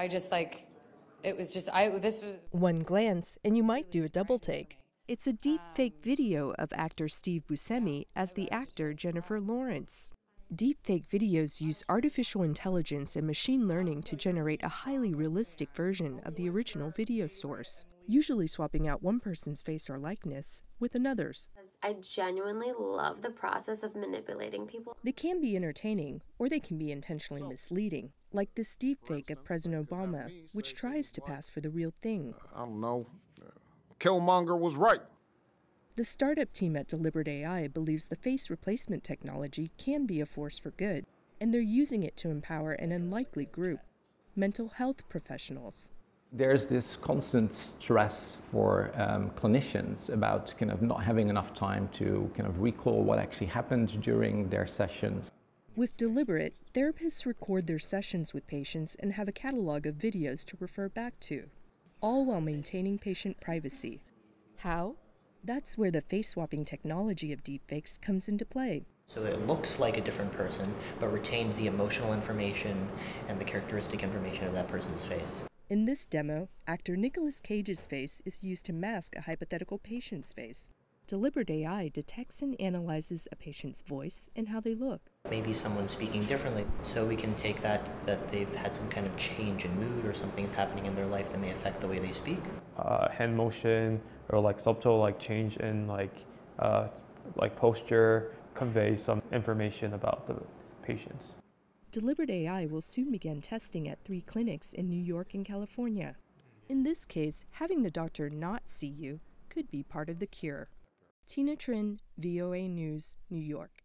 I just like, it was just, I, this was. One glance, and you might do a double take. It's a deep fake video of actor Steve Buscemi as the actor Jennifer Lawrence. Deepfake videos use artificial intelligence and machine learning to generate a highly realistic version of the original video source, usually swapping out one person's face or likeness with another's. I genuinely love the process of manipulating people. They can be entertaining, or they can be intentionally misleading, like this deepfake of President Obama, which tries to pass for the real thing. I don't know. Killmonger was right. The startup team at Deliberate AI believes the face replacement technology can be a force for good, and they're using it to empower an unlikely group mental health professionals. There's this constant stress for um, clinicians about kind of not having enough time to kind of recall what actually happened during their sessions. With Deliberate, therapists record their sessions with patients and have a catalog of videos to refer back to, all while maintaining patient privacy. How? That's where the face swapping technology of deepfakes comes into play. So it looks like a different person, but retains the emotional information and the characteristic information of that person's face. In this demo, actor Nicolas Cage's face is used to mask a hypothetical patient's face. Deliberate AI detects and analyzes a patient's voice and how they look. Maybe someone's speaking differently, so we can take that that they've had some kind of change in mood or something's happening in their life that may affect the way they speak. Uh, hand motion or like subtle like change in like uh, like posture convey some information about the patients. Deliberate AI will soon begin testing at three clinics in New York and California. In this case, having the doctor not see you could be part of the cure. Tina Trinh, VOA News, New York.